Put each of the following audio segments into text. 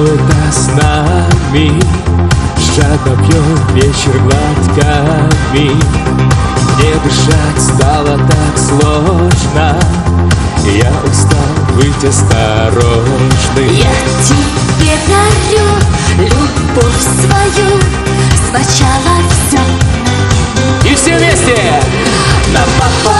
любовь-то с нами Жадно пьем вечер глотками Мне дышать стало так сложно Я устал быть осторожным. Я тебе дарю любовь свою Сначала все И все вместе! Напополам,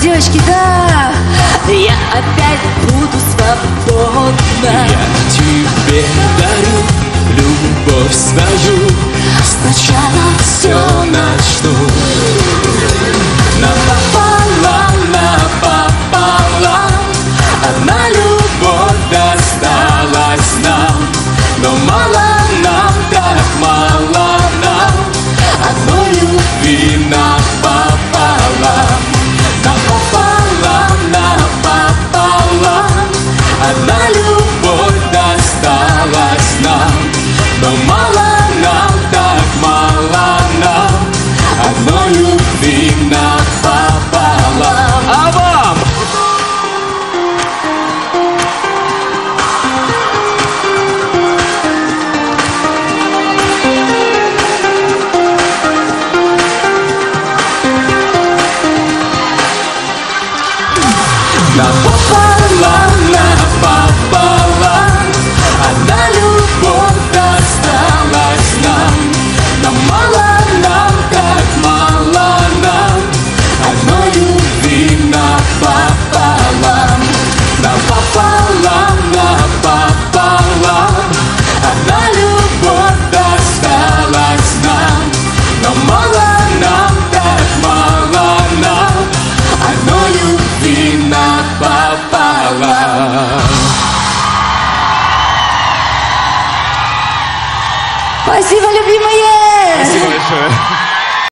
девочки, да. Я опять буду свободна. Я тебе дарю любовь свою. Сначала Все начну. Напополам, напополам. Одна любовь досталась нам. Но мало Спасибо, любимые! Спасибо большое.